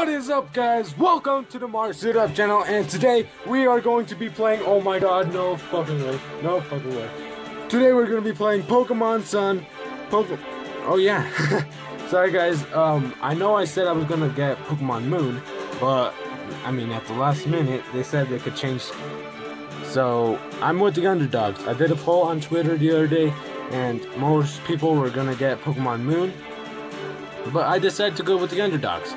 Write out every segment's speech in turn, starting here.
What is up, guys? Welcome to the Mars Up channel, and today we are going to be playing. Oh my god, no fucking way. No fucking way. Today we're going to be playing Pokemon Sun. Pokemon. Oh, yeah. Sorry, guys. Um, I know I said I was going to get Pokemon Moon, but I mean, at the last minute, they said they could change. So I'm with the underdogs. I did a poll on Twitter the other day, and most people were going to get Pokemon Moon. But I decided to go with the underdogs.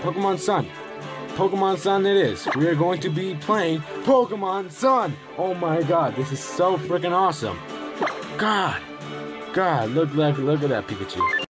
Pokemon Sun. Pokemon Sun it is. We are going to be playing Pokemon Sun. Oh my god, this is so freaking awesome. God. God, look look look at that Pikachu.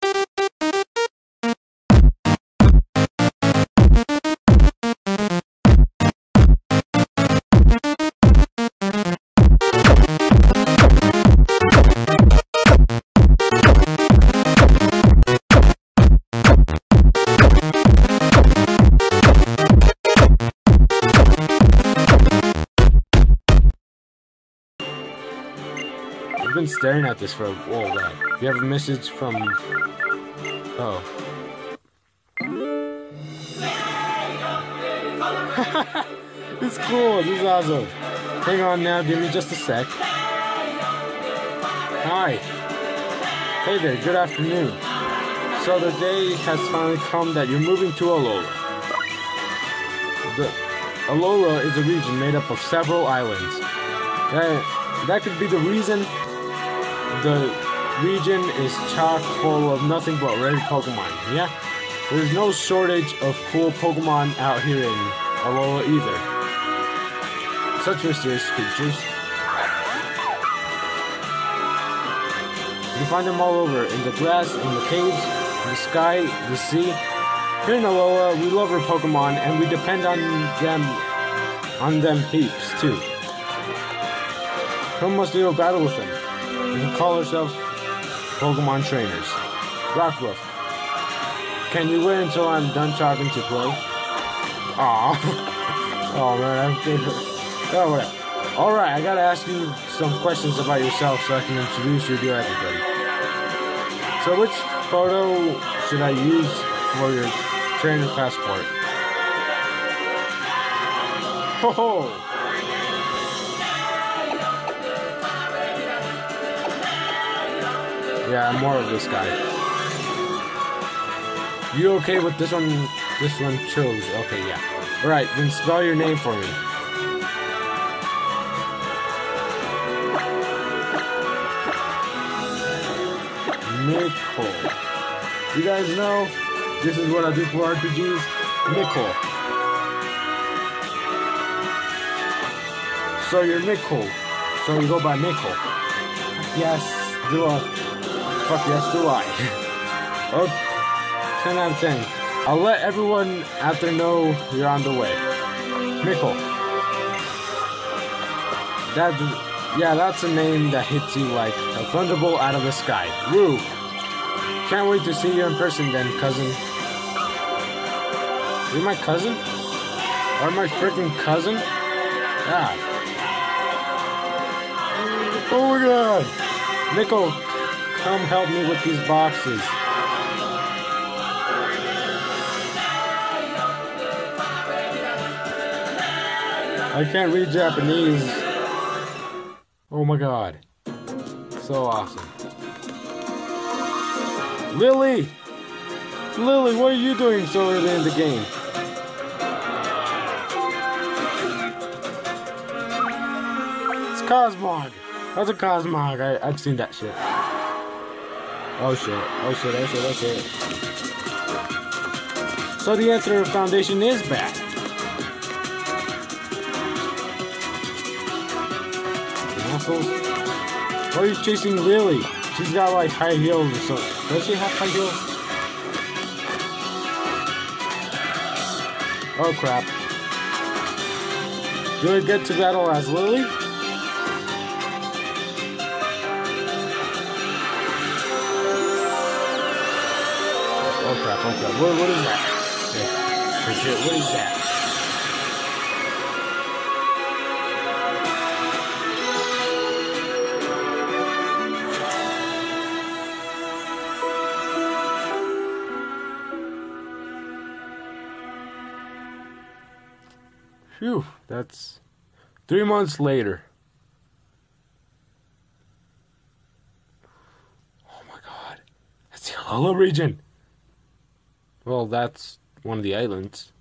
Staring at this for a whoa wow. You have a message from Oh. it's cool, this is awesome. Hang on now, give me just a sec. Hi. Hey there, good afternoon. So the day has finally come that you're moving to Alola. The Alola is a region made up of several islands. That, that could be the reason the region is chock full of nothing but rare Pokemon. Yeah? There's no shortage of cool Pokemon out here in Alola either. Such mysterious creatures. You find them all over, in the grass, in the caves, in the sky, the sea. Here in Alola, we love our Pokemon and we depend on them on them heaps too. Come must do a battle with them. We can call ourselves Pokemon trainers. Rockruff. Can you wait until I'm done talking to play? Aw. oh man, I'm. Oh. Alright, I gotta ask you some questions about yourself so I can introduce you to everybody. So, which photo should I use for your trainer passport? Ho ho! Yeah, I'm more of this guy. You okay with this one? This one chose. Okay, yeah. Alright, then spell your name for me. Nickel. You guys know this is what I do for RPGs. Nickel. So you're Nickel. So you go by Nickel. Yes, do I? Fuck yes, do I? oh, 10 out of 10. I'll let everyone out there know you're on the way. Mickle. That, yeah, that's a name that hits you like a thunderbolt out of the sky. Woo! Can't wait to see you in person then, cousin. You're my cousin? Or my freaking cousin? God. Oh my god! Nickel, come help me with these boxes. I can't read Japanese. Oh my god. So awesome. Lillie! Lillie, what are you doing so early in the game? It's Cosmog! That's a Cosmog. I, I've seen that shit. Oh shit. Oh shit. Oh shit. Oh shit. So the Aether Foundation is back. Assholes. Why are you chasing Lillie? She's got like high heels or something. Does she have high heels? Oh crap. Do I get to battle as Lillie? What, what is that? What is that? Phew, that's three months later. Oh my god. That's the Alola region. Well, that's one of the islands.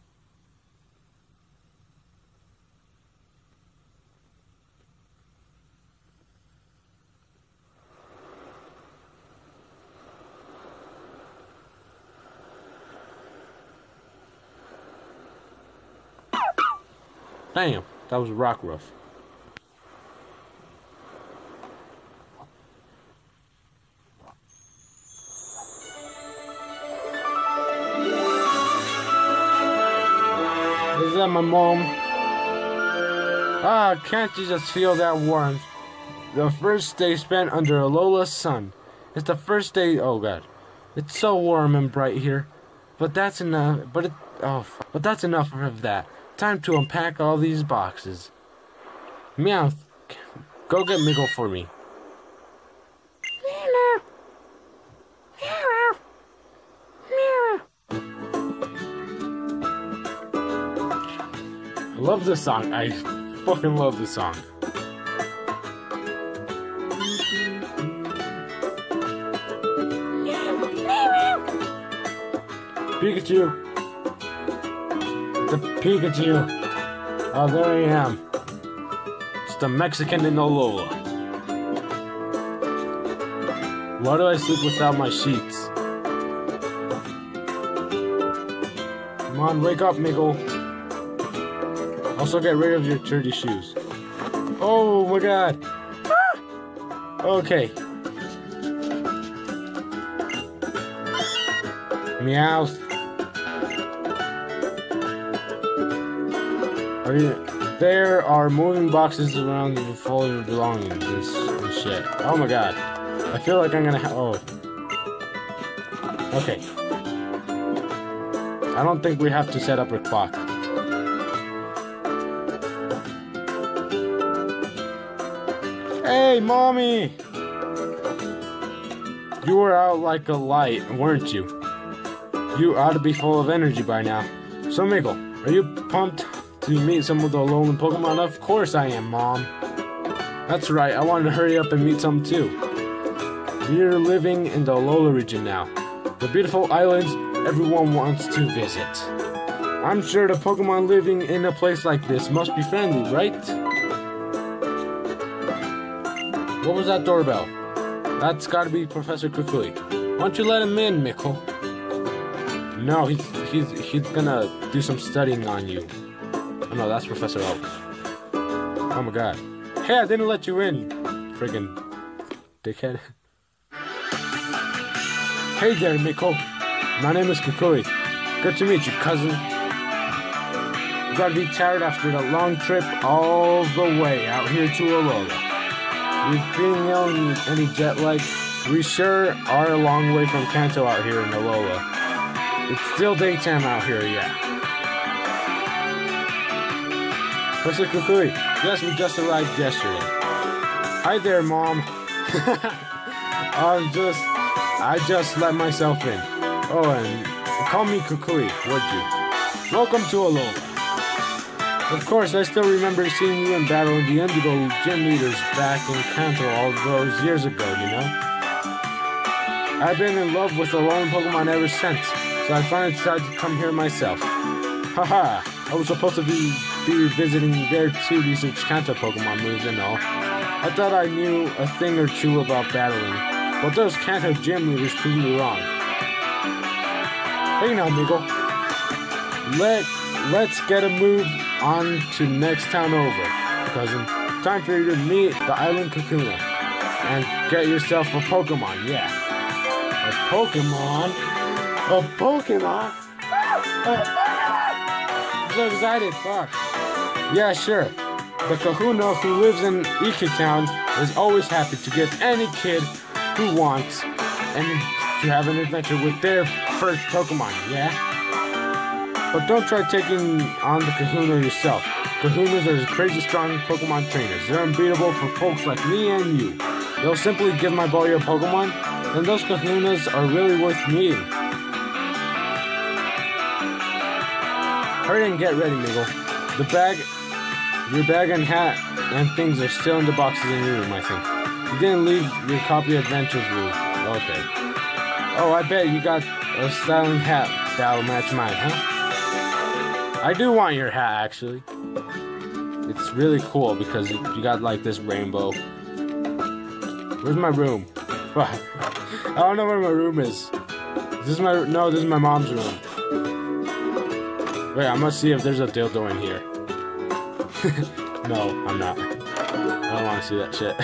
Damn, that was Rockruff. Is that my mom? Ah, can't you just feel that warmth? The first day spent under Alola's sun. It's the first day. Oh God, it's so warm and bright here. But that's enough. But it. Oh, but that's enough of that. Time to unpack all these boxes. Meow. Go get Miggle for me. Love this song. I fucking love this song. Pikachu. The Pikachu. Oh, there I am. It's the Mexican in Alola. Why do I sleep without my sheets? Come on, wake up, Miggle. Also, get rid of your dirty shoes. Oh my god. Ah! Okay. Meows. Are you, there are moving boxes around you full of your belongings and, and shit. Oh my god. I feel like I'm gonna ha- oh. Okay. I don't think we have to set up a clock. Hey, mommy! You were out like a light, weren't you? You ought to be full of energy by now. So, Miggle, are you pumped to meet some of the Alolan Pokemon? Of course I am, Mom. That's right, I wanted to hurry up and meet some too. We're living in the Alola region now. The beautiful islands everyone wants to visit. I'm sure the Pokemon living in a place like this must be friendly, right? What was that doorbell? That's gotta be Professor Kukui. Why don't you let him in, Mickle? No, he's he's he's gonna do some studying on you. Oh no, that's Professor Oak. Oh my god. Hey, I didn't let you in, friggin' dickhead. Hey there, Miko. My name is Kukui. Good to meet you, cousin. You gotta be tired after the long trip all the way out here to Alola. You feeling any, any jet lag? We sure are a long way from Kanto out here in Alola. It's still daytime out here, yeah. Professor Kukui, yes, we just arrived yesterday. Hi there, Mom. I'm just, I just let myself in. Oh, and call me Kukui, would you? Welcome to Alola. Of course, I still remember seeing you in battle with the Indigo gym leaders back in Kanto all those years ago, you know? I've been in love with the Alolan Pokemon ever since, so I finally decided to come here myself. Haha, I was supposed to be, be visiting there to research Kanto Pokemon moves and all. I thought I knew a thing or two about battling, but those Kanto gym leaders proved me wrong. Hey now, Miguel. Let, let's get a move on to next town over, cousin. Time for you to meet the island Kahuna and get yourself a Pokemon, yeah. A Pokemon? A Pokemon? I'm so excited, fuck. Yeah, sure. The Kahuna who lives in Iki Town is always happy to give any kid who wants and to have an adventure with their first Pokemon, yeah? But don't try taking on the Kahuna yourself. Kahunas are crazy strong Pokemon trainers. They're unbeatable for folks like me and you. They'll simply give my boy a Pokemon, and those Kahunas are really worth meeting. Hurry and get ready, Miguel. The bag Your bag and hat and things are still in the boxes in your room, I think. You didn't leave your copy of Adventures Rules. Okay. Oh, I bet you got a styling hat that'll match mine, huh? I do want your hat, actually. It's really cool because you got like this rainbow. Where's my room? I don't know where my room is. This is my no. This is my mom's room. Wait, I must see if there's a dildo in here. no, I'm not. I don't want to see that shit.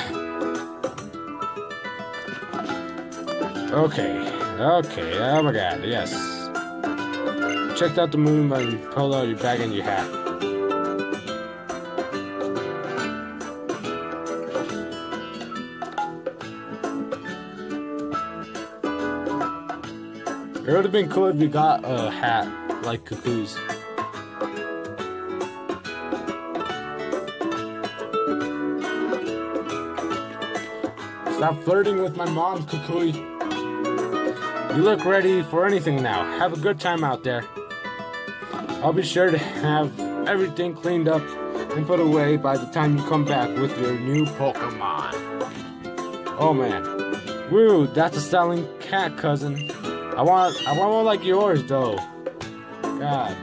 okay, okay. Oh my god, yes. Checked out the moon and pulled out your bag and your hat. It would have been cool if you got a hat like Kukui's. Stop flirting with my mom, Kukui. You look ready for anything now. Have a good time out there. I'll be sure to have everything cleaned up and put away by the time you come back with your new Pokemon. Oh man. Woo, that's a styling cat, cousin. I want I want one like yours though. God.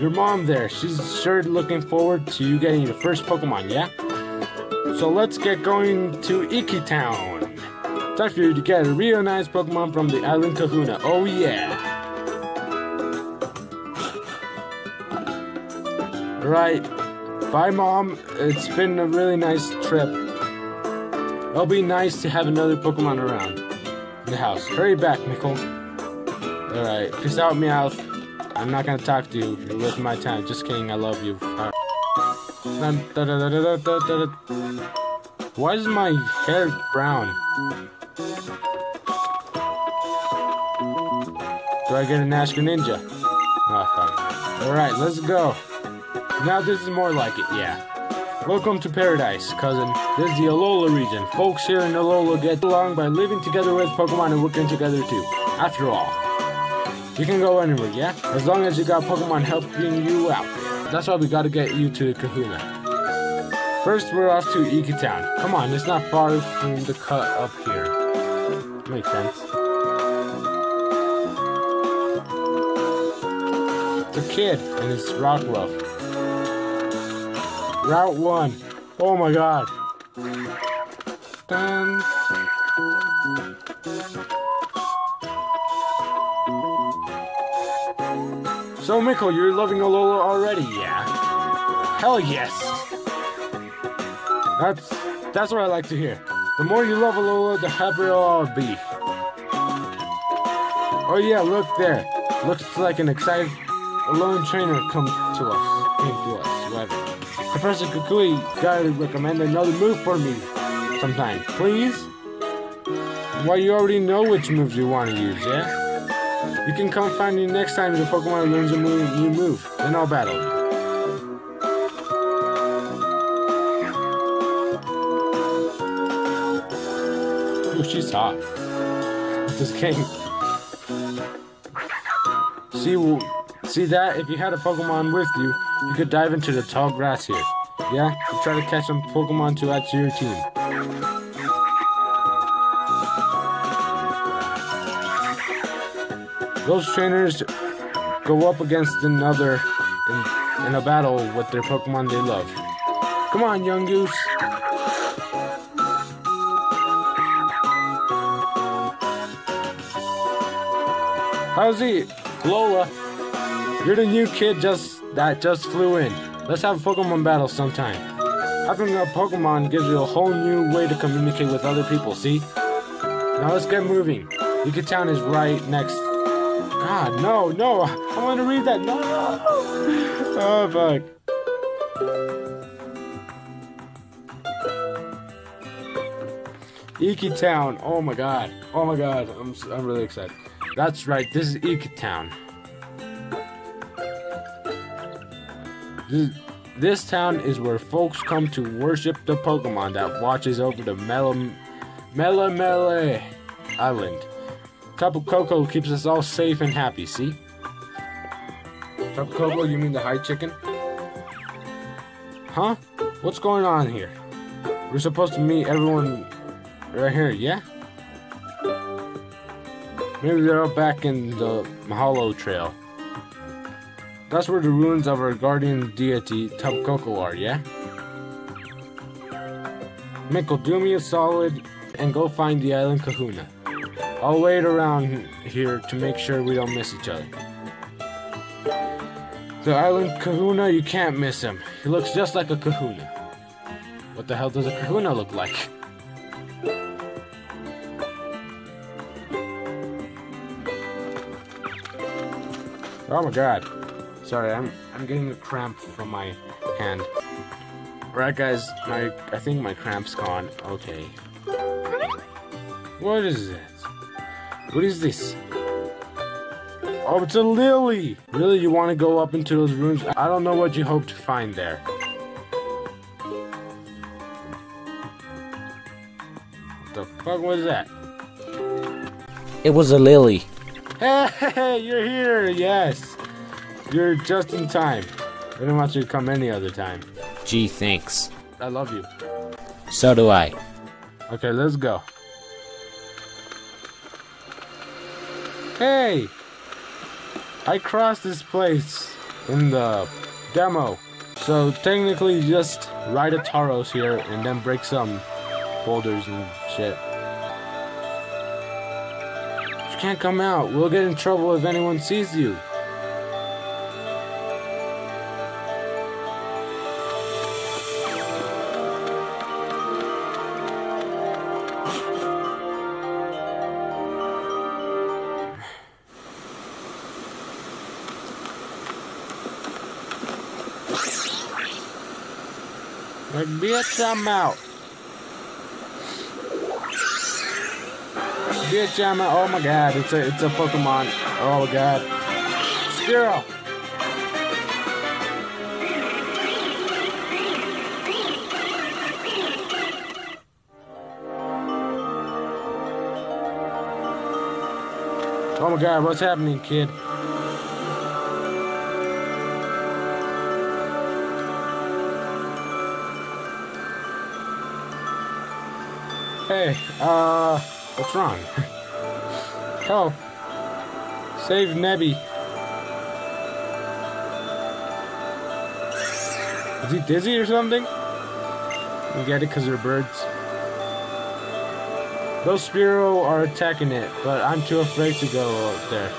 Your mom there, she's sure looking forward to you getting your first Pokemon, yeah? So let's get going to Iki Town. Time for you to get a real nice Pokemon from the island Kahuna. Oh yeah. Right. Bye mom. It's been a really nice trip. It'll be nice to have another Pokemon around the house. Hurry back, Nicole. Alright, peace out, Meowth. I'm not gonna talk to you. You're wasting my time. Just kidding, I love you. Why is my hair brown? Do I get an Asker Ninja? Oh, ah, fuck. Alright, let's go. Now this is more like it, yeah. Welcome to paradise, cousin. This is the Alola region. Folks here in Alola get along by living together with Pokemon and working together too. After all, you can go anywhere, yeah? As long as you got Pokemon helping you out. That's why we gotta get you to Kahuna. First, we're off to Iki Town. Come on, it's not far from the cut up here. Makes sense. the kid, and it's Rockruff. Route 1. Oh my god. Dun. So, Mikkel, you're loving Alola already, yeah? Hell yes! That's that's what I like to hear. The more you love Alola, the happier I'll be. Oh yeah, look there. Looks like an excited lone trainer come to us. Came to us. Professor Kukui gotta recommend another move for me sometime, please? Why, you already know which moves you want to use, yeah? You can come find me next time the Pokemon learns a move, new move, then I'll battle. Ooh, she's hot. This game. See, see that? If you had a Pokemon with you, you could dive into the tall grass here. Yeah? Try to catch some Pokemon to add to your team. Those trainers go up against another in, in a battle with their Pokemon they love. Come on, young goose. How's he? Lola, you're the new kid just that just flew in. Let's have a Pokemon battle sometime. Having a Pokemon gives you a whole new way to communicate with other people, see? Now let's get moving. Iki Town is right next. God, no, no. I want to read that. No. Oh, fuck. Iki Town. Oh my god. Oh my god. I'm, I'm really excited. That's right. This is Iki Town. This, town is where folks come to worship the Pokemon that watches over the Mela Melemele Island. Tapu Koko keeps us all safe and happy, see? Tapu Koko, you mean the high chicken? Huh? What's going on here? We're supposed to meet everyone right here, yeah? Maybe they're up back in the Mahalo Trail. That's where the ruins of our guardian deity, Tapu Koko are, yeah? Mickle, do me a solid and go find the island kahuna. I'll wait around here to make sure we don't miss each other. The island kahuna, you can't miss him. He looks just like a kahuna. What the hell does a kahuna look like? Oh my god. Sorry, I'm I'm getting a cramp from my hand. Alright guys, my I think my cramp's gone. Okay. What is it? What is this? Oh, it's a lily! Really, you want to go up into those rooms? I don't know what you hope to find there. What the fuck was that? It was a lily. Hey, you're here! Yes! You're just in time. I didn't want you to come any other time. Gee, thanks. I love you. So do I. Okay, let's go. Hey! I crossed this place in the demo. So technically you just ride a Tauros here and then break some boulders and shit. You can't come out. We'll get in trouble if anyone sees you. Like, bitch, out. Bitch, I'm out. Oh my god, it's a it's a Pokemon. Oh god. Spearow. Oh my god, what's happening, kid? Hey, uh, what's wrong? Help! Save Nebby. Is he dizzy or something? You get it because they're birds. Those Spearow are attacking it, but I'm too afraid to go out there.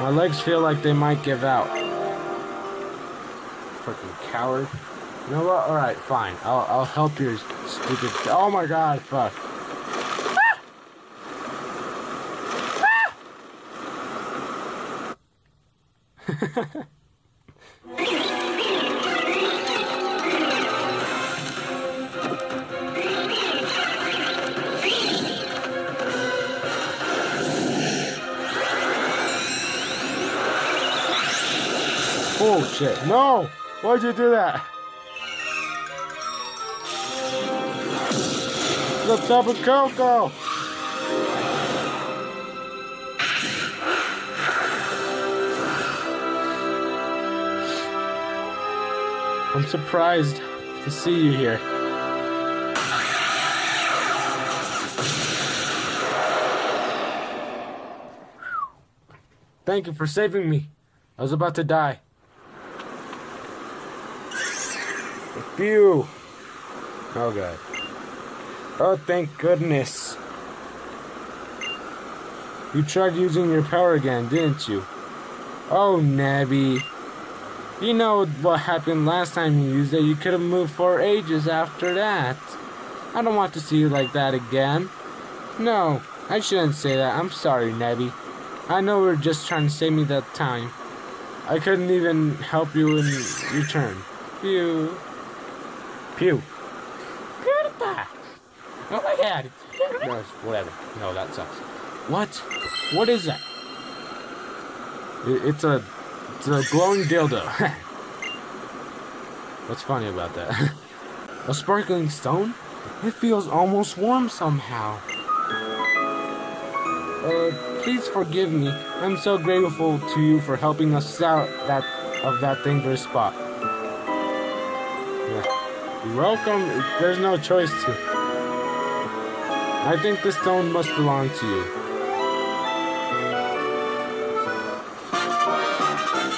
My legs feel like they might give out. Fucking coward. You know what? Alright, fine. I'll, I'll help your stupid... Oh my god, fuck. Shit. No! Why'd you do that? The Tapu Koko! I'm surprised to see you here. Thank you for saving me. I was about to die. Phew. Oh god. Oh, thank goodness. You tried using your power again, didn't you? Oh, Nebby. You know what happened last time you used it. You could have moved for ages after that. I don't want to see you like that again. No, I shouldn't say that. I'm sorry, Nebby. I know we are just trying to save me that time. I couldn't even help you in return. Phew. PewDiePie. Oh my god. No, whatever. No, that sucks. What? What is that? It, it's a it's a glowing dildo. What's funny about that? a sparkling stone? It feels almost warm somehow. Uh, please forgive me. I'm so grateful to you for helping us out that of that dangerous spot. Welcome. There's no choice to. I think this stone must belong to you.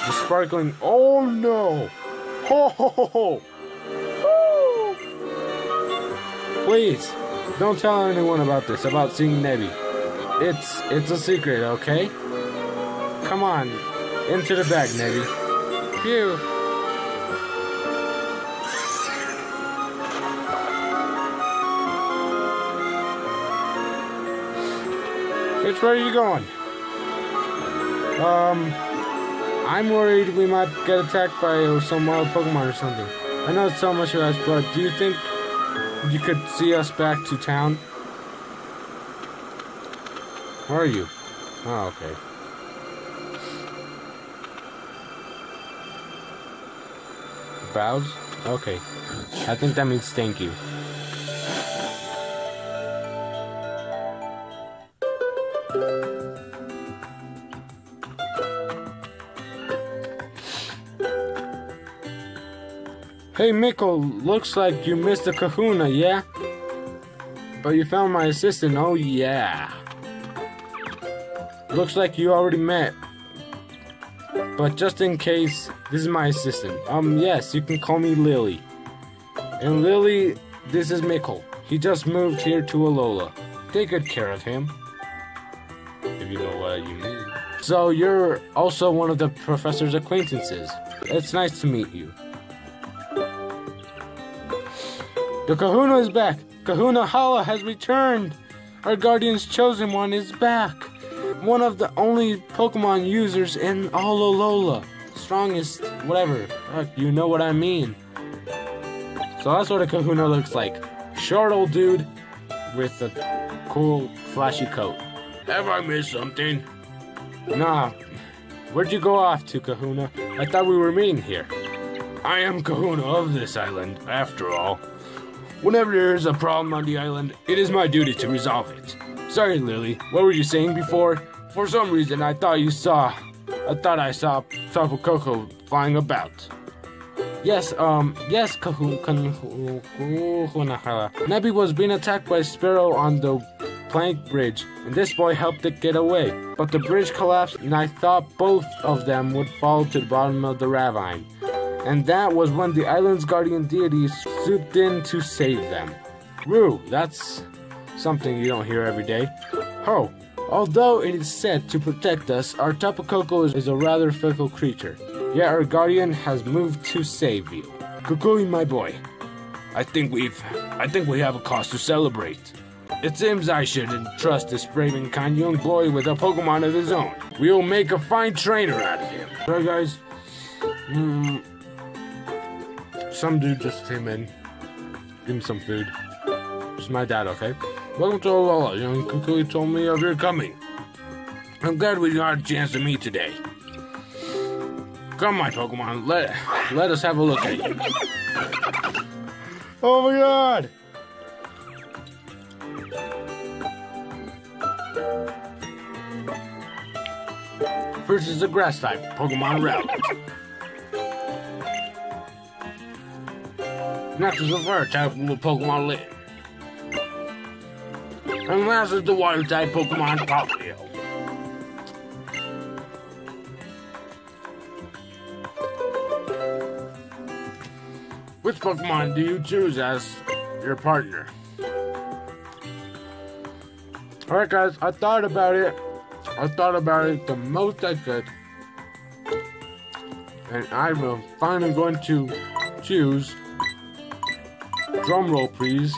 The sparkling. Oh no! Ho ho ho ho! Please, don't tell anyone about this. About seeing Nebby. It's it's a secret, okay? Come on, into the bag, Nebby. Phew. Bitch, where are you going? Um, I'm worried we might get attacked by some wild Pokemon or something. I know it's so much of us, but do you think you could see us back to town? Where are you? Oh, okay. Bows? Okay. I think that means thank you. Hey Mikkel, looks like you missed the kahuna, yeah? But you found my assistant, oh yeah. Looks like you already met. But just in case, this is my assistant. Um, yes, you can call me Lillie. And Lillie, this is Mikkel. He just moved here to Alola. Take good care of him. If you know what you mean. So you're also one of the professor's acquaintances. It's nice to meet you. The Kahuna is back. Kahuna Hala has returned. Our Guardian's chosen one is back. One of the only Pokemon users in all Alola. Strongest, whatever. You know what I mean. So that's what a Kahuna looks like. Short old dude with a cool, flashy coat. Have I missed something? Nah. Where'd you go off to, Kahuna? I thought we were meeting here. I am Kahuna of this island, after all. Whenever there is a problem on the island, it is my duty to resolve it. Sorry, Lillie. What were you saying before? For some reason, I thought you saw. I thought I saw Tapu Koko flying about. Yes, um, yes. Nebby was being attacked by Spearow on the plank bridge, and this boy helped it get away. But the bridge collapsed, and I thought both of them would fall to the bottom of the ravine. And that was when the island's guardian deities swooped in to save them. Woo, that's something you don't hear every day. Ho! Although it is said to protect us, our Tapu Koko is, is a rather fickle creature. Yet our guardian has moved to save you. Kukui, my boy, I think we've, I think we have a cause to celebrate. It seems I should entrust this brave and kind young boy with a Pokemon of his own. We will make a fine trainer out of him. Alright, guys. Hmm. Some dude just came in. Give him some food. It's my dad, okay? Welcome to Alola. Young Kukui told me of your coming. I'm glad we got a chance to meet today. Come, my Pokemon, let let us have a look at you. Oh my god! First is a grass type, Pokemon Rowlet. Is a fire type Pokemon Litten. And last is the water type Pokemon Popplio. Which Pokemon do you choose as your partner? Alright guys, I thought about it. I thought about it the most I could. And I'm finally going to choose Drum roll, please.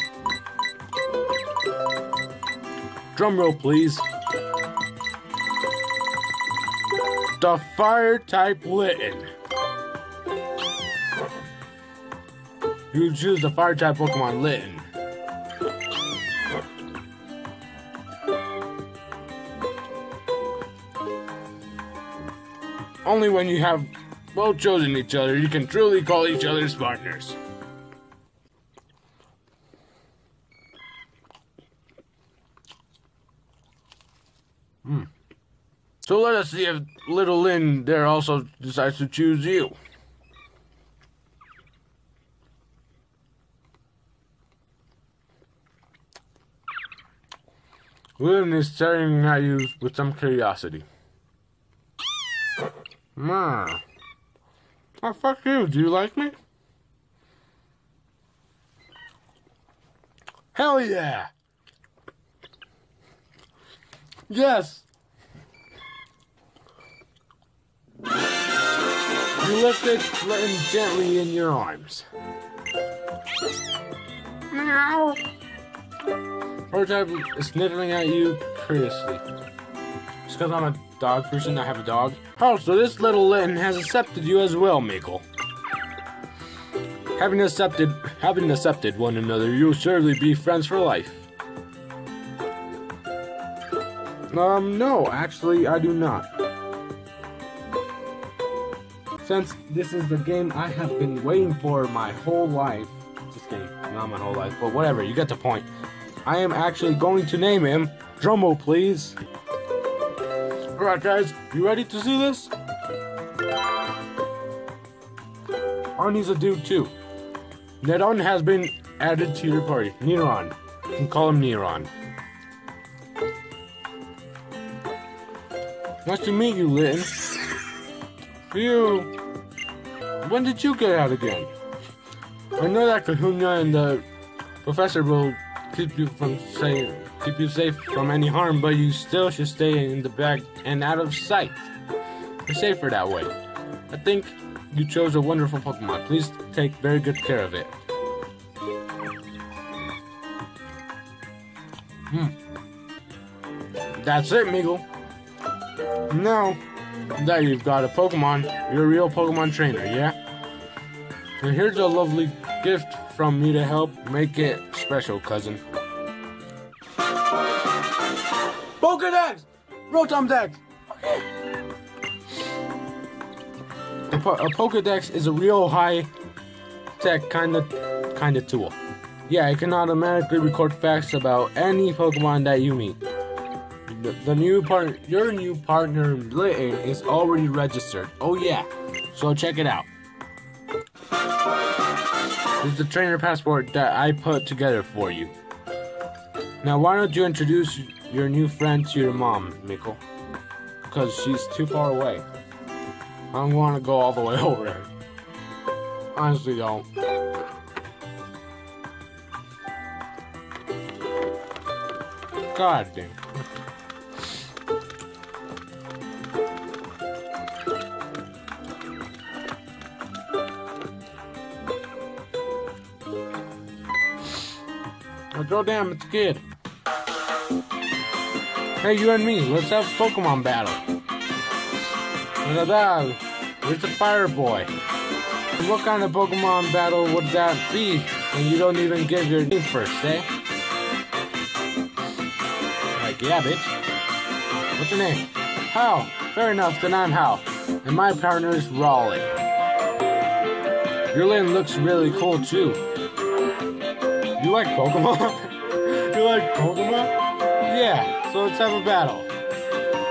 Drum roll, please. The fire type Litten. You choose the fire type Pokemon Litten. Only when you have well chosen each other, you can truly call each other's partners. So let us see if little Lynn there also decides to choose you. Lynn is staring at you with some curiosity. Ma. Oh, fuck you. Do you like me? Hell yeah! Yes! You lifted Lynn gently in your arms. Meow. Prototype is sniffing at you curiously. Just because I'm a dog person, I have a dog. Oh, so this little Lynn has accepted you as well, Mickle. Having accepted, having accepted one another, you'll surely be friends for life. Um, no, actually, I do not. Since this is the game I have been waiting for my whole life. Just kidding, not my whole life, but whatever, you get the point. I am actually going to name him. Drummo, please. Alright, guys, you ready to see this? Arnie's a dude too. Nedon has been added to your party. Neron. You can call him Neron. Nice to meet you, Lynn. You. When did you get out again? I know that Kahuna and the professor will keep you from saying keep you safe from any harm, but you still should stay in the back and out of sight. You're safer that way. I think you chose a wonderful Pokemon. Please take very good care of it. Hmm. That's it, Meagle. Now that you've got a Pokemon, you're a real Pokemon trainer, yeah? And here's a lovely gift from me to help make it special, cousin. Pokedex! Rotom Dex! Okay. A, po- a Pokedex is a real high tech kind of kind of tool. Yeah, it can automatically record facts about any Pokemon that you meet. The, the new part, your new partner, Litten, is already registered. Oh yeah, so check it out. This is the trainer passport that I put together for you. Now, why don't you introduce your new friend to your mom, Mikkel? Because she's too far away. I don't want to go all the way over there. Honestly, don't. God damn. Well, go a kid. Hey, you and me, let's have a Pokemon battle. At that. It's a fire boy. What kind of Pokemon battle would that be when you don't even give your name first, eh? Like, yeah, bitch. What's your name? Hau. Fair enough, then I'm Hau. And my partner is Rowlet. Your land looks really cool, too. You like Pokemon? you like Pokemon? Yeah, so let's have a battle.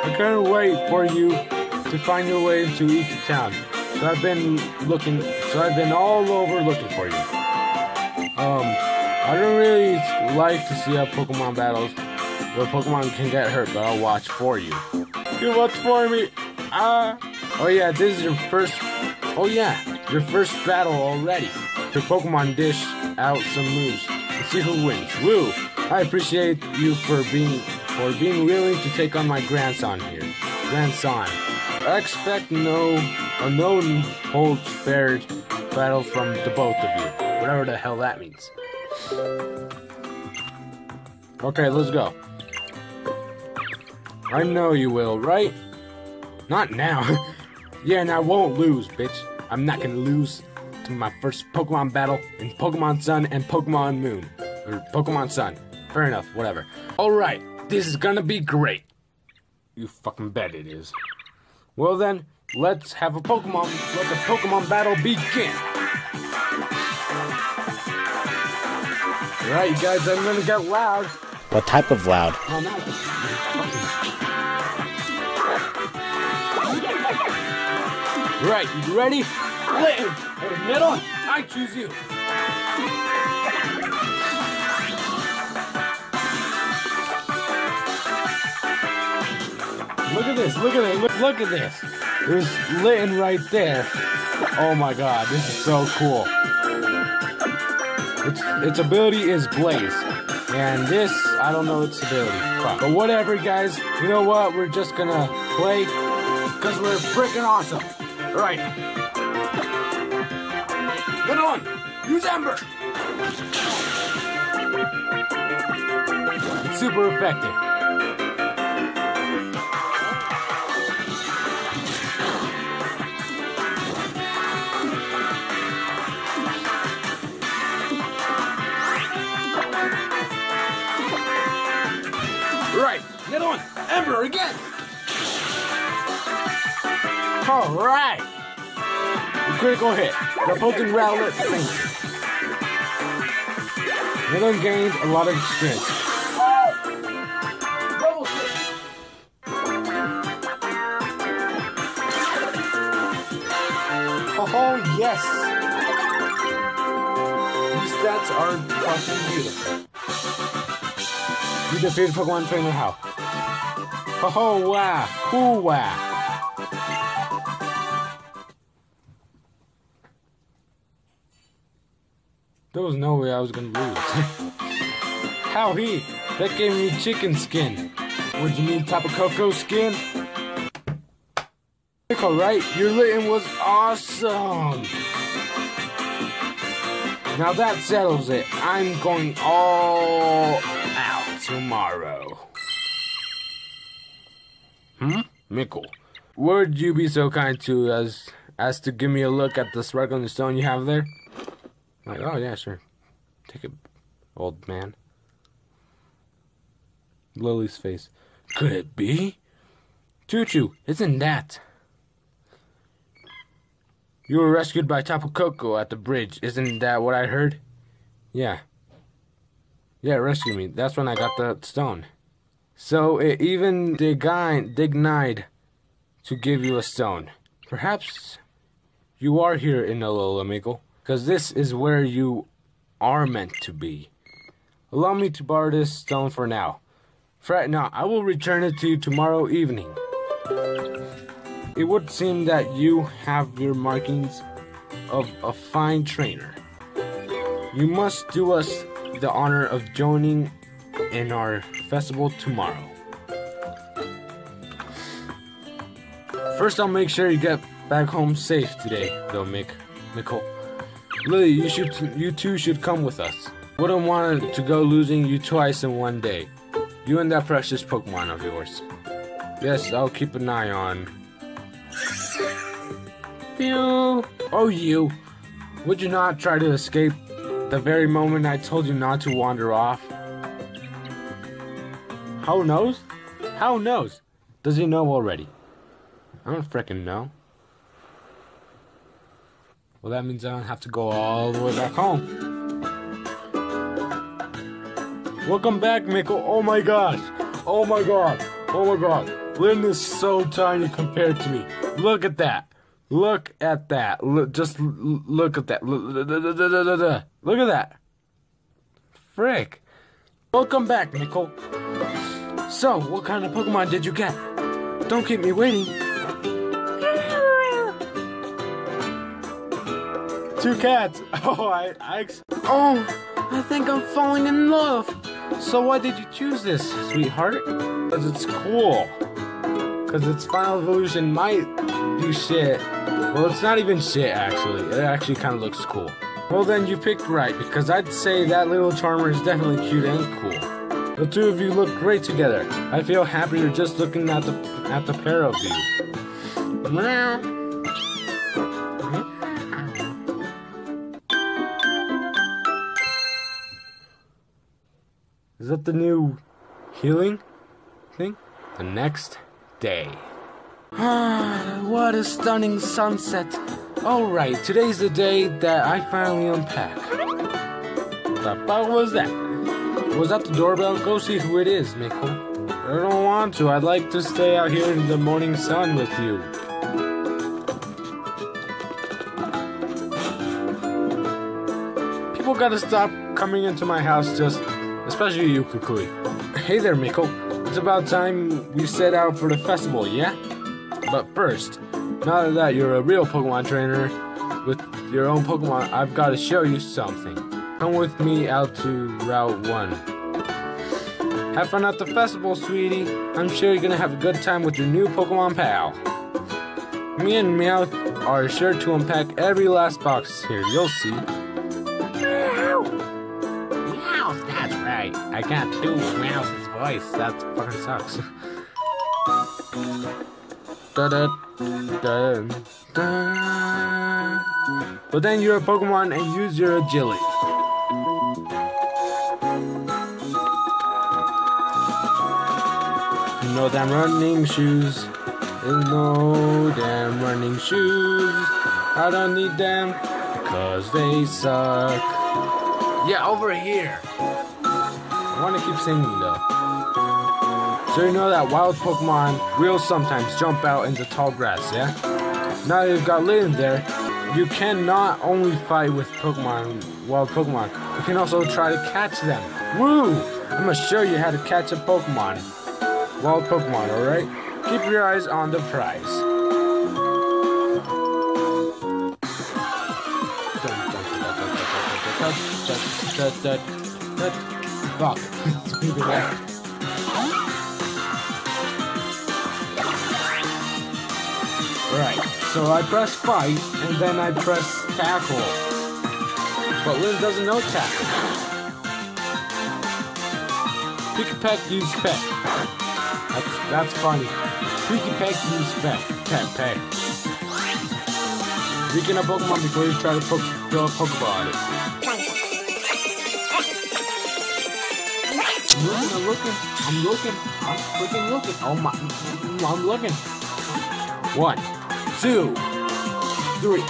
I couldn't wait for you to find your way into each town. So I've been looking, so I've been all over looking for you. Um, I don't really like to see how Pokemon battles where Pokemon can get hurt, but I'll watch for you. You watch for me? Ah. oh yeah, this is your first, oh yeah, your first battle already. Your Pokemon dish out some moves see who wins. Woo! I appreciate you for being for being willing to take on my grandson here. Grandson. I expect no a no holds barred battle from the both of you. Whatever the hell that means. Okay, let's go. I know you will, right? Not now. yeah, and I won't lose, bitch. I'm not gonna lose to my first Pokemon battle in Pokemon Sun and Pokemon Moon. Or Pokemon Sun. Fair enough, whatever. Alright, this is gonna be great. You fucking bet it is. Well then, let's have a Pokemon, let the Pokemon battle begin. Alright, you guys, I'm gonna get loud. What type of loud? Oh, no. Right, you ready? Or Middle, I choose you. Look at this. Look at it. Look, look at this. There's Litten right there. Oh my god, this is so cool. Its, its ability is Blaze. And this, I don't know its ability. But whatever, guys. You know what? We're just gonna play because we're freaking awesome. Right. Get on. Use Ember. It's super effective. Right, get on! Ember again! Alright! Critical hit. The potent rowlet. Middle gained a lot of experience. Oh yes! These stats are fucking beautiful. You defeated Pokemon Trainer Hau? Oh wow! Ooh wow! Was no way I was gonna lose. How he? That gave me chicken skin. Would you mean, need of cocoa skin? Alright, your Litten was awesome! Now that settles it. I'm going all out tomorrow. Hmm? Mickle, would you be so kind to as as to give me a look at the sparkling stone you have there? Like, oh yeah, sure. Take it, old man. Lillie's face. Could it be? Choo Choo, isn't that? You were rescued by Tapu Koko at the bridge, isn't that what I heard? Yeah. Yeah, rescue me. That's when I got the stone. So it even denied to give you a stone. Perhaps you are here in Alola, Miko, because this is where you are meant to be. Allow me to borrow this stone for now. Fret not, I will return it to you tomorrow evening. It would seem that you have your markings of a fine trainer. You must do us the honor of joining in our festival tomorrow. First, I'll make sure you get back home safe today, though, Mick. Nicole. Lillie, you should, you two should come with us. Wouldn't want to go losing you twice in one day. You and that precious Pokemon of yours. Yes, I'll keep an eye on. Pew. Oh, you. Would you not try to escape the very moment I told you not to wander off? Hau knows? Hau knows? Does he know already? I don't frickin' know. Well, that means I don't have to go all the way back home. Welcome back, Mickle. Oh my gosh. Oh my god. Oh my god. Lynn is so tiny compared to me. Look at that. Look at that. Look, just look at that. Look, at that. Frick. Welcome back, Mickle. So, what kind of Pokemon did you get? Don't keep me waiting. Two cats. Oh, I, I. Oh, I think I'm falling in love. So why did you choose this, sweetheart? Because it's cool. Because its final evolution might do shit. Well, it's not even shit, actually. It actually kind of looks cool. Well, then you picked right, because I'd say that little charmer is definitely cute and cool. The two of you look great together. I feel happier just looking at the at the pair of you. Is that the new healing thing? The next day. Ah, what a stunning sunset. Alright, today's the day that I finally unpack. What the fuck was that? Was that the doorbell? Go see who it is, Mickle. I don't want to. I'd like to stay out here in the morning sun with you. People gotta stop coming into my house just, especially you, Kukui. Hey there, Mickle. it's about time we set out for the festival, yeah? But first, now that you're a real Pokemon trainer with your own Pokemon, I've got to show you something. Come with me out to Route 1. Have fun at the festival, sweetie. I'm sure you're gonna have a good time with your new Pokemon pal. Me and Meowth are sure to unpack every last box here, you'll see. I can't do Meowth's voice. That fucking sucks. Da da da da. But then you're a Pokemon and use your agility. No damn running shoes. No damn running shoes. I don't need them because they suck. Yeah, over here. I want to keep singing though. So you know that wild Pokemon will sometimes jump out into tall grass, yeah? Now that you've got Lynn there, you cannot only fight with Pokemon, wild Pokemon, you can also try to catch them. Woo! I'm gonna show you how to catch a Pokemon. Wild Pokemon, alright? Keep your eyes on the prize. Fuck. Right, so I press fight and then I press tackle. But Lynn doesn't know tackle. Pick a peck, use peck. That's, that's funny. Pick a peck, use peck. Peck, peck. Weaken a Pokemon before you try to poke, throw a Pokeball at it. Looking, I'm looking, I'm looking, I'm freaking looking. Oh my, I'm looking. One, two, three.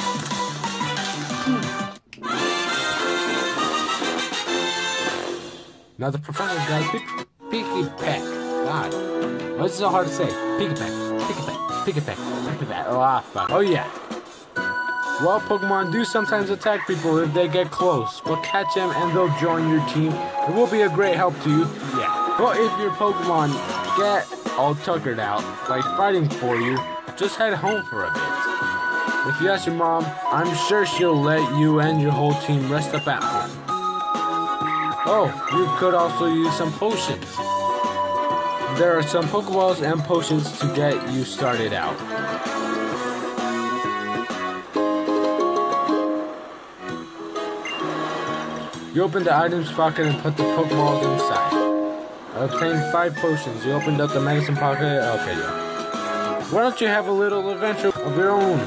Now the professor got a pick, picky peck. God, what's so hard to say? Picky peck, picky peck, picky peck, picky peck. Oh, ah, fuck. Oh yeah. Wild Pokemon do sometimes attack people if they get close, but catch them and they'll join your team. It will be a great help to you. Yeah. But if your Pokemon get all tuckered out, like fighting for you, just head home for a bit. If you ask your mom, I'm sure she'll let you and your whole team rest up at home. Oh, you could also use some potions. There are some Pokeballs and potions to get you started out. You open the items pocket and put the Pokeballs inside. I obtained five potions. You opened up the medicine pocket. Okay, yeah. Why don't you have a little adventure of your own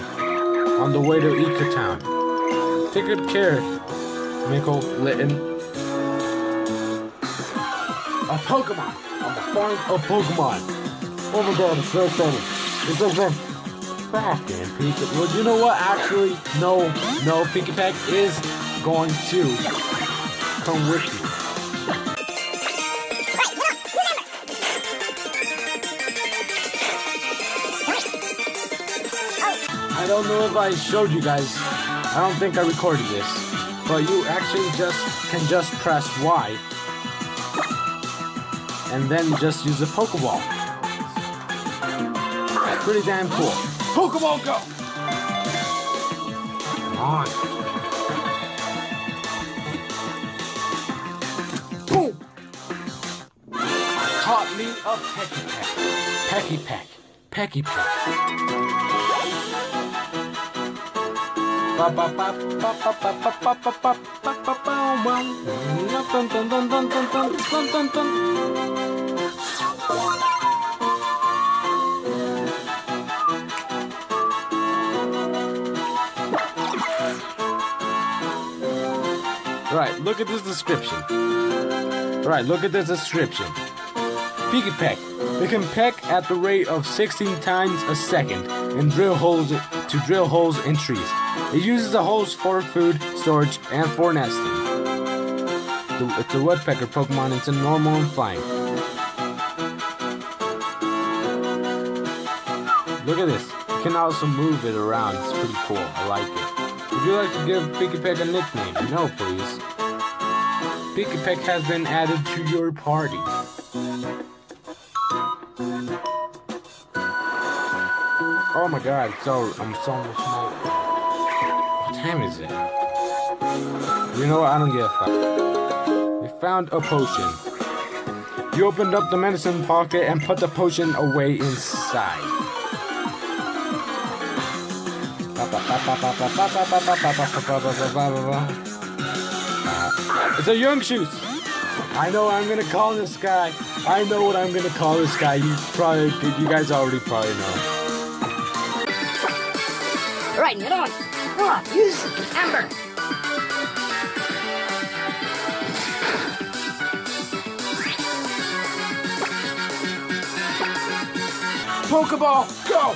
on the way to Iki Town? Take good care, Mickle Litten. A Pokemon! I'm gonna find a Pokemon! Oh my god, it's so funny. It's so fun. Fucking Pika. Well, you know what? Actually, no, no, Pikipek is going to come with you. I don't know if I showed you guys. I don't think I recorded this. But you actually just can just press Y and then just use a Pokeball. Pretty damn cool. Pokeball go! Come on. Caught me Pecky Peck. Pecky Peck. Pecky Peck. Right, look at this description. Right, look at this description. Pikipek. They can peck at the rate of 16 times a second and drill holes to drill holes in trees. It uses the holes for food storage and for nesting. It's a woodpecker Pokemon. It's a normal and flying. Look at this. You can also move it around. It's pretty cool. I like it. Would you like to give Pikipek a nickname? No, please. Pikipek has been added to your party. Oh my god, so I'm so much more. What time is it? You know what? I don't give a fuck. We found a potion. You opened up the medicine pocket and put the potion away inside. It's a Yungoos. I know what I'm gonna call this guy. I know what I'm gonna call this guy. You probably, you guys already probably know. Get on. On, use Ember. Pokeball, go!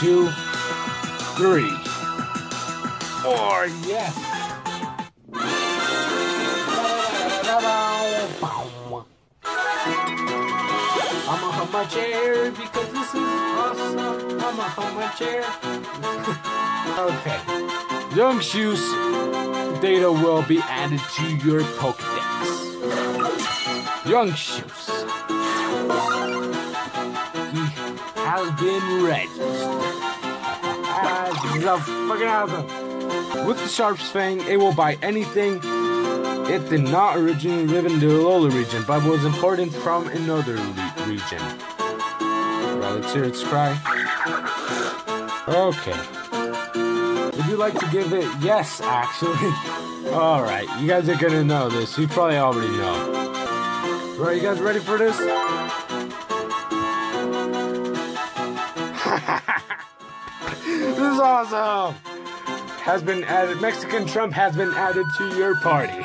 Two, three, four, yes. My chair because this is awesome. I'm a hum my chair. okay. Yungoos data will be added to your Pokedex. Yungoos. He has been registered. Is a fucking awesome. With the Sharp's Fang, it will buy anything. It did not originally live in the Alola region, but was imported from another re- region. Well, let's hear its cry. Okay. Would you like to give it yes, actually? Alright, you guys are gonna know this. You probably already know. Right, you guys ready for this? this is awesome! Has been added, Mexican Trump has been added to your party.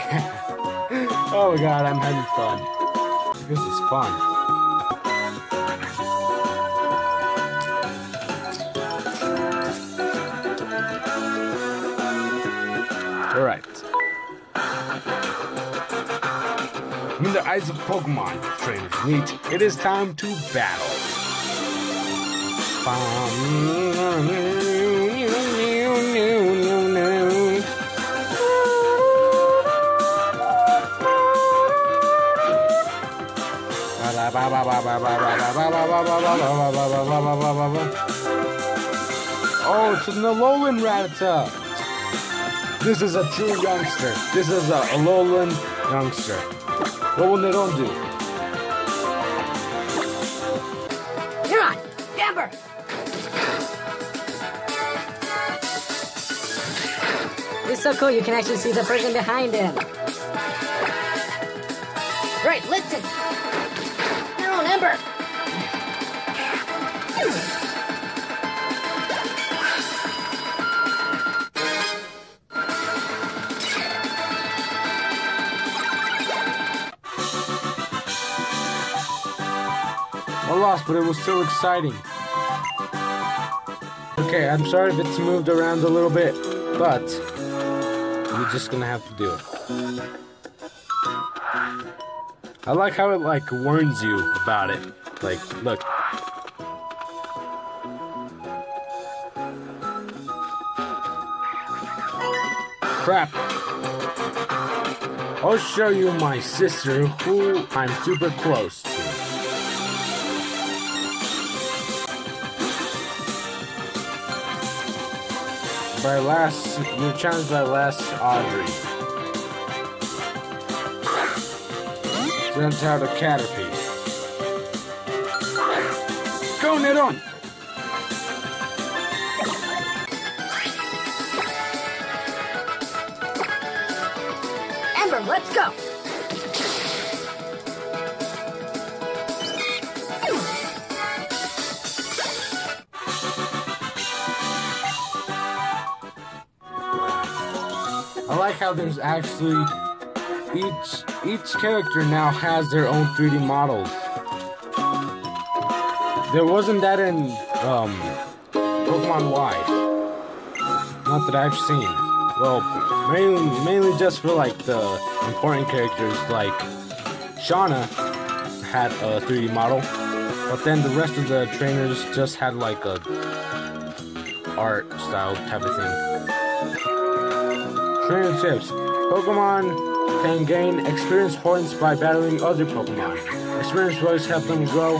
oh my god, I'm having fun. This is fun. Alright. In the eyes of Pokemon trainers meet, it is time to battle. Oh, it's an Alolan Rattata. This is a true youngster. This is a lowland youngster. What will they don't. Ember. It's so cool. You can actually see the person behind him. Right, listen. Lost, but it was still exciting. Okay, I'm sorry if it's moved around a little bit, but we're just gonna have to do it. I like how it like warns you about it. Like, look. Crap. I'll show you my sister who I'm super close to. By last you're challenged by last Audrey. Sent out a Caterpie. Go Nidon! Ember, let's go. There's actually each each character now has their own 3D models. There wasn't that in um Pokemon Y. Not that I've seen. Well, mainly mainly just for like the important characters like Shauna had a 3D model, but then the rest of the trainers just had like a art style type of thing. Trainer tips. Pokemon can gain experience points by battling other Pokemon. Experience points help them grow,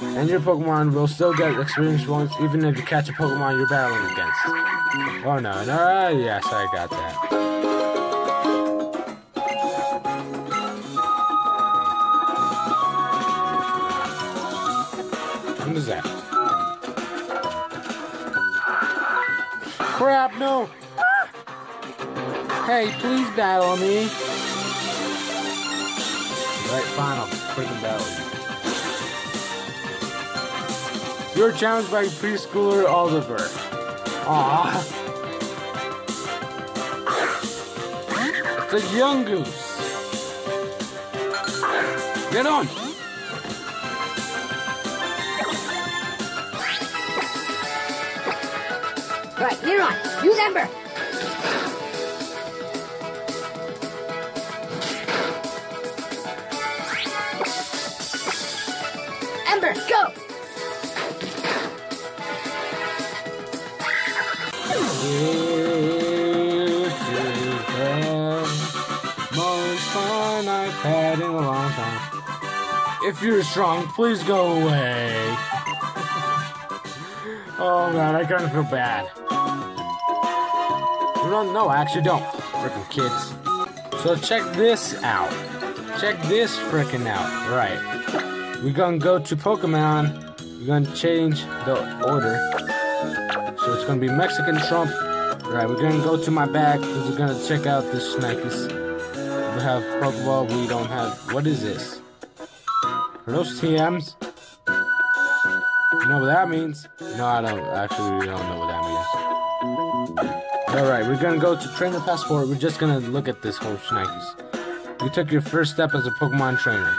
and your Pokemon will still get experience points even if you catch a Pokemon you're battling against. Oh no, no, yes, I got that. Hey, please battle me. Right, fine, I'll freaking battle you. You're challenged by preschooler Oliver. Aww. It's a Yungoos. Get on! Right, you're on. Use Ember. Ember, You're strong, please go away. oh god, I kind of feel bad. No, no, I actually don't. Freaking kids. So check this out. Check this freaking out. Right. We're gonna go to Pokemon. We're gonna change the order. So it's gonna be Mexican Trump. Right, we're gonna go to my bag because we're gonna check out this Snikes. We have Pokeball, we don't have. What is this? Are those TMs? You know what that means? No, I don't. Actually, we don't know what that means. Alright, we're gonna go to Trainer Passport. We're just gonna look at this whole Snikes. You took your first step as a Pokemon trainer.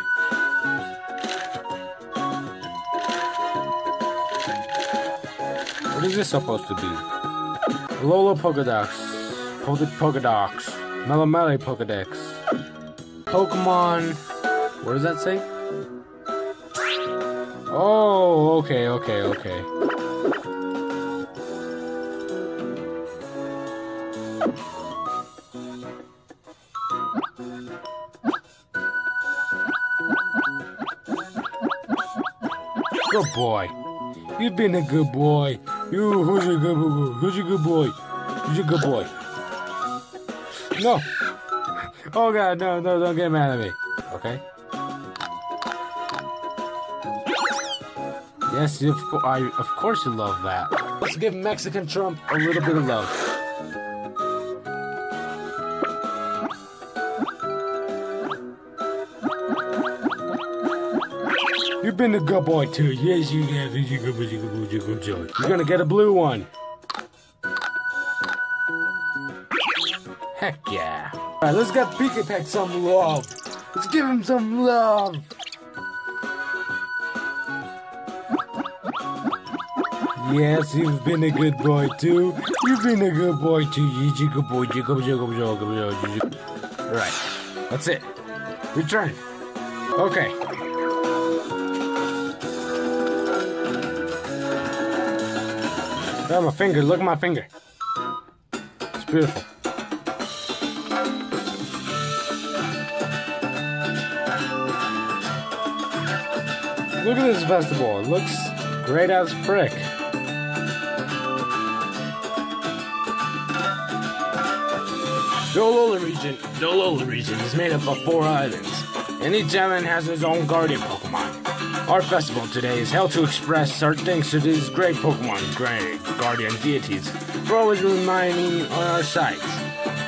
What is this supposed to be? Lola Pokedex. Poke Pokedex. Melemele Pokedex. Pokemon. What does that say? Oh, okay, okay, okay. Good boy. You've been a good boy. You, who's a good boy? Who's a good boy? Who's a good boy? No. Oh God, no, no, don't get mad at me. Okay. Yes, of, co- I, of course you love that. Let's give Mexican Trump a little bit of love. You've been a good boy too. Yes, you have. You're gonna get a blue one. Heck yeah. Alright, let's get Pikachu some love. Let's give him some love. Yes, you've been a good boy too. You've been a good boy too. Good boy. Right. That's it. Return. Okay. Oh, my finger. Look at my finger. It's beautiful. Look at this festival. It looks great as frick. The Alola region, the Alola region is made up of four islands, and each island has its own guardian Pokemon. Our festival today is held to express our thanks to these great Pokemon, great guardian deities, for always remaining on our sites.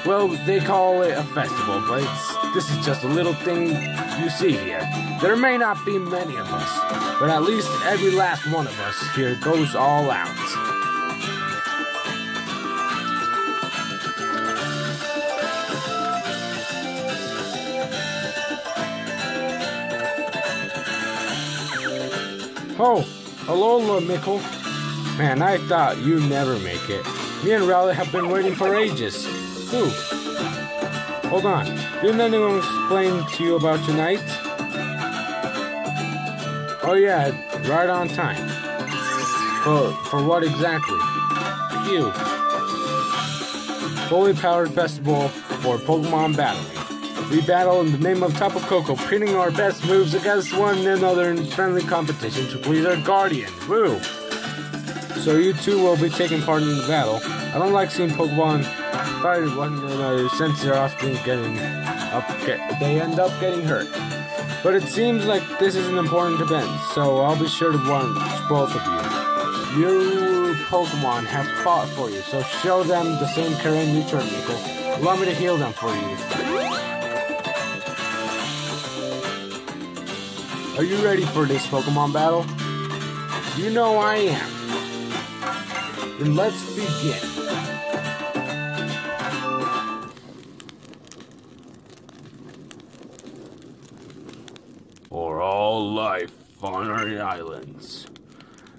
Well, they call it a festival, but this is just a little thing you see here. There may not be many of us, but at least every last one of us here goes all out. Oh, hello, Mickle. Man, I thought you'd never make it. Me and Rowlet have been waiting for ages. Who? Hold on. Didn't anyone explain to you about tonight? Oh yeah, right on time. For for what exactly? Phew. Fully powered festival for Pokemon battling. We battle in the name of Tapu Koko, pitting our best moves against one another in friendly competition to please our guardian. Woo! So you two will be taking part in the battle. I don't like seeing Pokemon fight one another since they're often getting up. Get, they end up getting hurt. But it seems like this is an important event, so I'll be sure to warn both of you. Your Pokemon have fought for you, so show them the same care in return, Nico. Allow me to heal them for you. Are you ready for this Pokemon battle? You know I am. Then let's begin. For all life on our islands.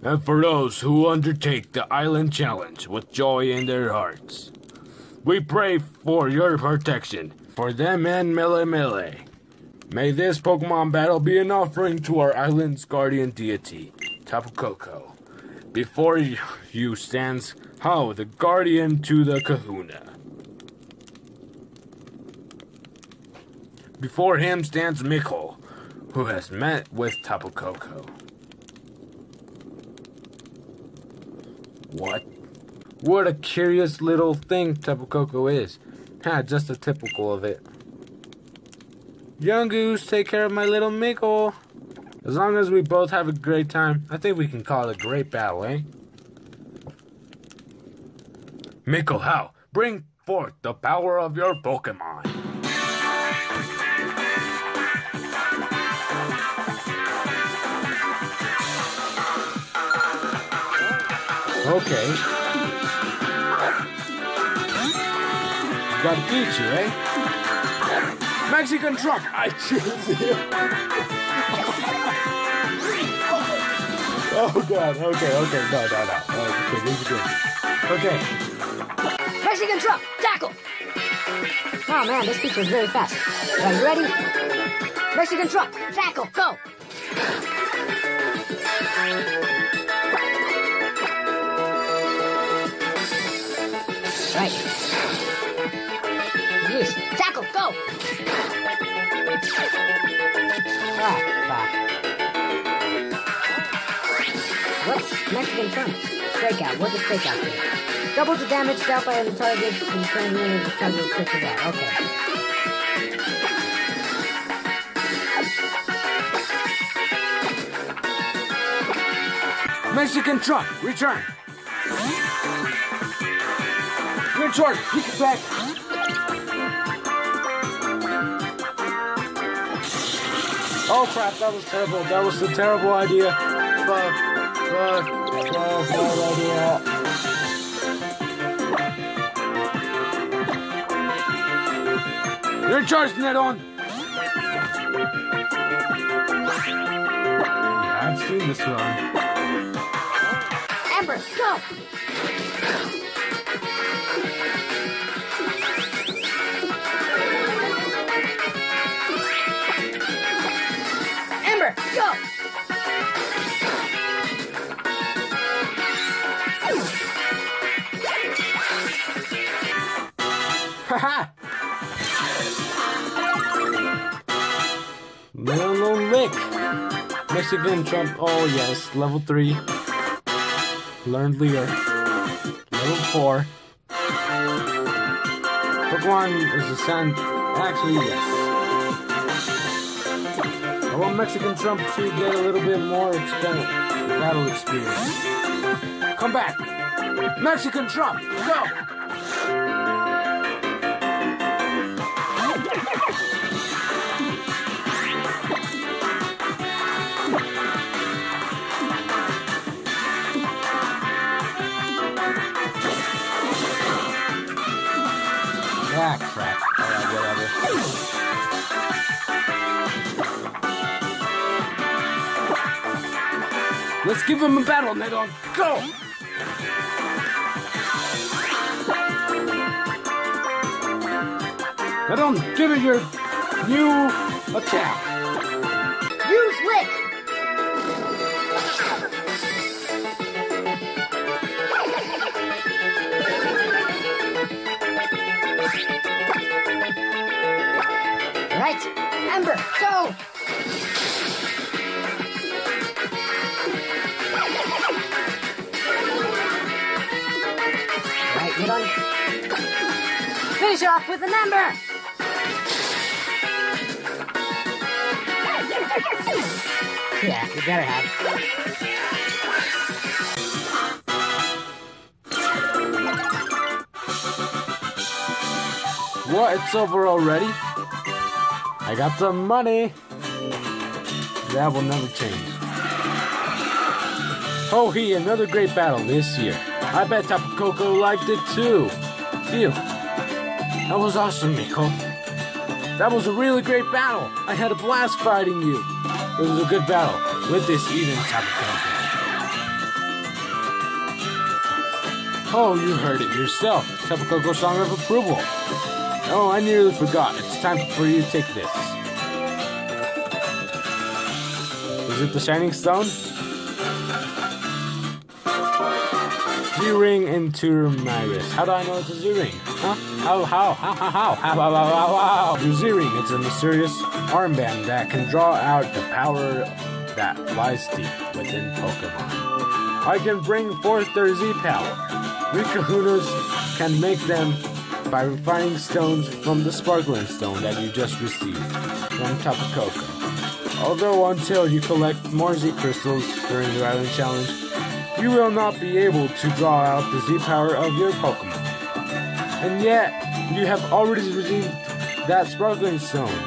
And for those who undertake the island challenge with joy in their hearts. We pray for your protection, for them and Melemele. May this Pokemon battle be an offering to our island's guardian deity, Tapu Koko. Before you- stands Hau, the guardian to the kahuna. Before him stands Mikkel, who has met with Tapu Koko. What? What a curious little thing Tapu Koko is. Ha, just a typical of it. Yungoos, take care of my little Mikkel. As long as we both have a great time, I think we can call it a great battle, eh? Mikkel, Hau? Bring forth the power of your Pokemon. Okay. Got Pichu, eh? Mexican truck! I choose you! oh god, okay, okay, no, no, no. Okay, this is good. Okay, Mexican truck, tackle! Oh man, this feature is very fast. Are you ready? Mexican truck, tackle, go! Right. Use, tackle, go! Ah. What's Mexican truck? Strikeout, what does strikeout do? Doubles the damage dealt by the target and turn unit becomes a switches out. Okay. Mexican truck, return! Good charge, kick it back! Oh crap, that was terrible. That was a terrible idea. Fuck, fuck, fuck, bad idea. You're in charge, Nedon! Yeah, I've seen this one. Ember, go! Mexican Trump, oh yes, level 3. Learned leader. Level 4. Pokemon is a sand. Actually, yes. I want Mexican Trump to get a little bit more experience, battle experience. Come back! Mexican Trump, go! Let's give him a battle, Nedon. Go! Nedon, give it your new attack. Ember, go! Alright, get on. Finish off with an Ember! Yeah, you better have. What? It's over already? I got some money. That will never change. Oh, he, another great battle this year. I bet Tapu liked it too. Phew. That was awesome, Miko. That was a really great battle. I had a blast fighting you. It was a good battle. With this even Tapu. Oh, you heard it yourself. Tapu song of approval. Oh, I nearly forgot. Time for you to take this. Is it the Shining Stone? Z-ring into my wrist. How do I know it's a Z-ring? Huh? How, how, how, how, how, how, how, how, how, how? Z-ring, it's a mysterious armband that can draw out the power that lies deep within Pokemon. I can bring forth their Z-power. We kahunas can make them by refining stones from the sparkling stone that you just received from Tapu Koko. Although until you collect more Z crystals during the Island Challenge, you will not be able to draw out the Z power of your Pokemon. And yet, you have already received that sparkling stone.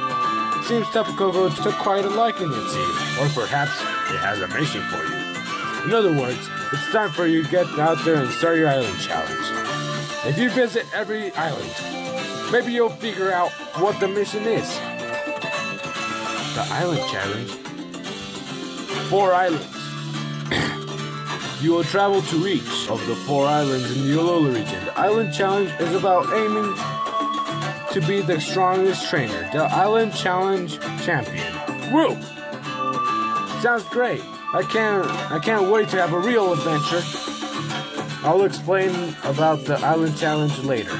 It seems Tapu Koko took quite a liking to you, or perhaps it has a mission for you. In other words, it's time for you to get out there and start your Island Challenge. If you visit every island, maybe you'll figure out what the mission is. The Island Challenge. Four islands. you will travel to each of the four islands in the Alola region. The Island Challenge is about aiming to be the strongest trainer, the Island Challenge champion. Woo! Sounds great. I can't I can't wait to have a real adventure. I'll explain about the Island Challenge later.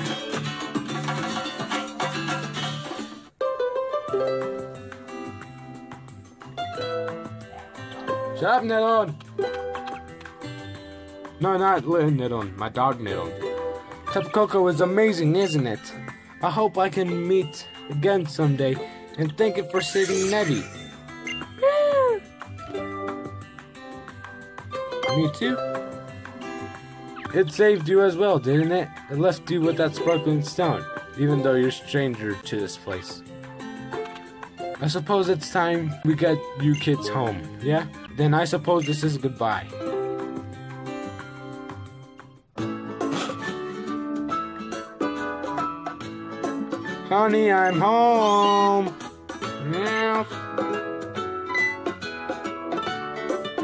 Shut up, Nedon! No, not little Nedon, my dog Nedon. Tapu Koko is amazing, isn't it? I hope I can meet again someday and thank it for saving Nebby. Me too. It saved you as well, didn't it? It left you with that sparkling stone, even though you're stranger to this place. I suppose it's time we get you kids home, yeah? Then I suppose this is goodbye. Honey, I'm home! Meow.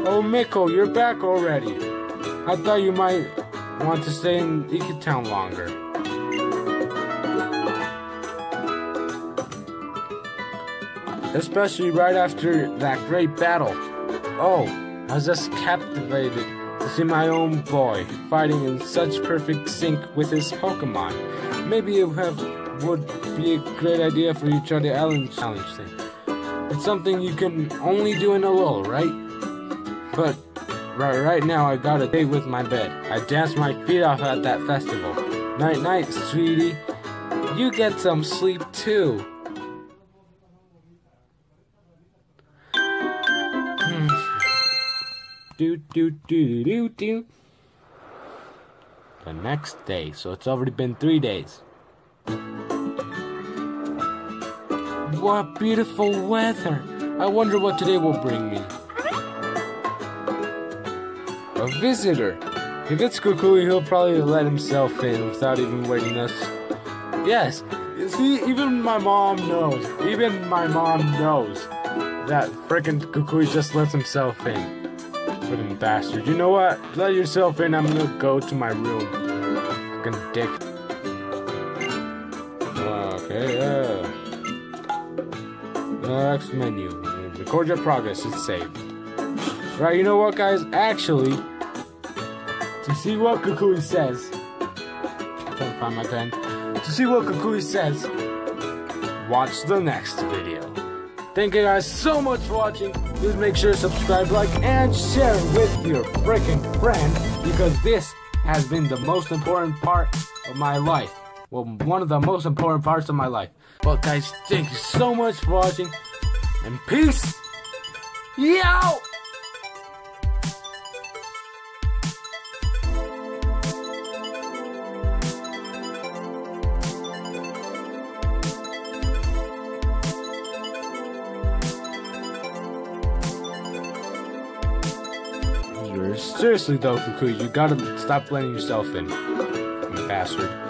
Oh, Miko, you're back already. I thought you might want to stay in Iki Town longer. Especially right after that great battle. Oh, I was just captivated to see my own boy fighting in such perfect sync with his Pokemon. Maybe it have, would be a great idea for you to try the Island Challenge thing. It's something you can only do in Alola, right? But right, right now I got a date with my bed. I danced my feet off at that festival. Night night, sweetie. You get some sleep too. Hmm. do do do do do. The next day, so it's already been three days. What beautiful weather! I wonder what today will bring me. A visitor. If it's Kukui, he'll probably let himself in without even waiting us. Yes. See, even my mom knows. Even my mom knows that frickin' Kukui just lets himself in. Frickin' bastard. You know what? Let yourself in. I'm gonna go to my room. Frickin' dick. Okay, yeah. Next menu. Record your progress. It's saved. Right, you know what, guys? Actually, to see what Kukui says, trying to find my pen. To see what Kukui says, watch the next video. Thank you guys so much for watching. Please make sure to subscribe, like, and share with your freaking friends because this has been the most important part of my life. Well, one of the most important parts of my life. Well, guys, thank you so much for watching, and peace. Yo! Seriously though, Kukui, you gotta stop letting yourself in. You bastard.